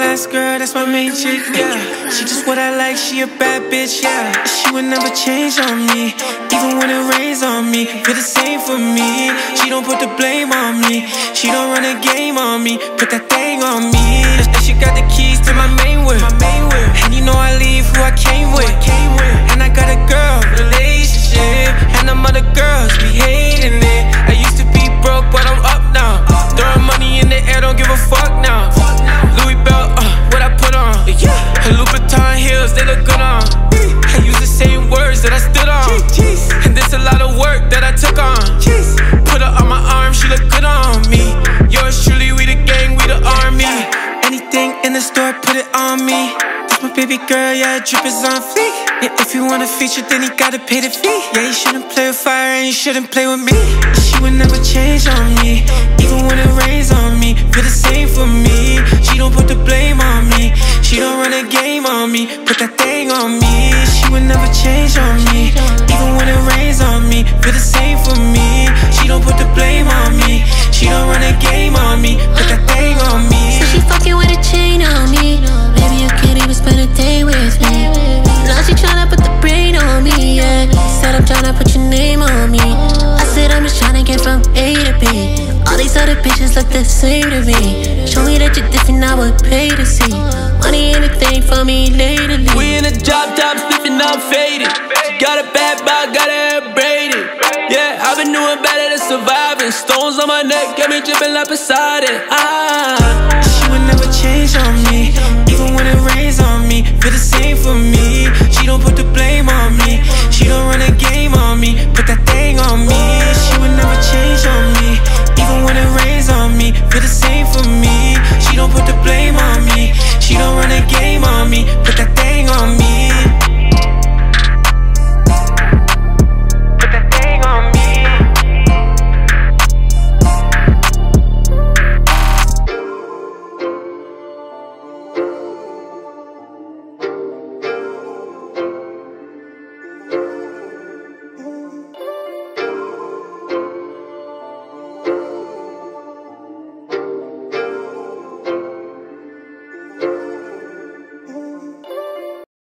class girl, that's my main chick, yeah. She just what I like, she a bad bitch, yeah. She would never change on me, even when it rains on me. Feel the same for me. She don't put the blame on me, she don't run a game on me. Put that thing on me. The store, put it on me. That's my baby girl, yeah, drip is on fleek. And if you want a feature, then you gotta pay the fee. Yeah, you shouldn't play with fire and you shouldn't play with me. She would never change on me, even when it rains on me. Feel the same for me. She don't put the blame on me. She don't run a game on me. Put that thing on me. She would never change on me, even when it rains on me. Feel the same for me. Other bitches look the same to me. Show me that you're different, I would pay to see. Money ain't a thing for me lately. We in a drop top, sniffing, I'm faded. She got a bad body, got her braided. Yeah, I've been doing better than surviving. Stones on my neck, got me dripping like Poseidon. Ah.